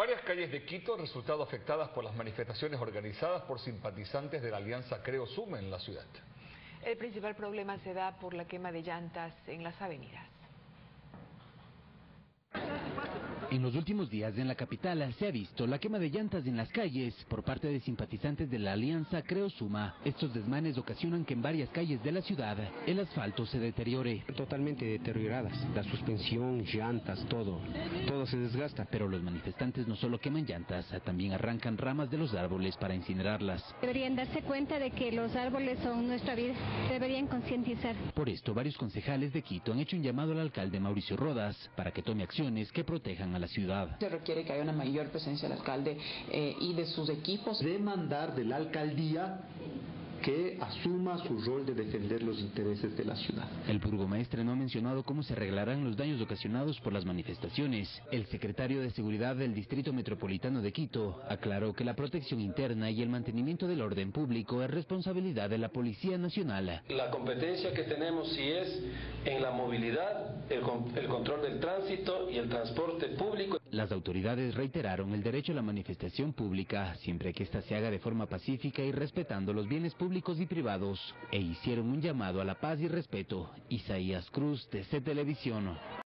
Varias calles de Quito han resultado afectadas por las manifestaciones organizadas por simpatizantes de la Alianza Creo Sume en la ciudad. El principal problema se da por la quema de llantas en las avenidas. En los últimos días en la capital se ha visto la quema de llantas en las calles por parte de simpatizantes de la alianza Creo Suma. Estos desmanes ocasionan que en varias calles de la ciudad el asfalto se deteriore. Totalmente deterioradas, la suspensión, llantas, todo, todo se desgasta. Pero los manifestantes no solo queman llantas, también arrancan ramas de los árboles para incinerarlas. Deberían darse cuenta de que los árboles son nuestra vida, deberían concientizar. Por esto, varios concejales de Quito han hecho un llamado al alcalde Mauricio Rodas para que tome acciones que protejan a la ciudad. Se requiere que haya una mayor presencia del alcalde eh, y de sus equipos. Demandar de la alcaldía que asuma su rol de defender los intereses de la ciudad. El burgomaestre no ha mencionado cómo se arreglarán los daños ocasionados por las manifestaciones. El secretario de Seguridad del Distrito Metropolitano de Quito aclaró que la protección interna y el mantenimiento del orden público es responsabilidad de la Policía Nacional. La competencia que tenemos sí es en la movilidad, el, control del tránsito y el transporte público. Las autoridades reiteraron el derecho a la manifestación pública, siempre que ésta se haga de forma pacífica y respetando los bienes públicos y privados, e hicieron un llamado a la paz y respeto. Isaías Cruz, de Televisión.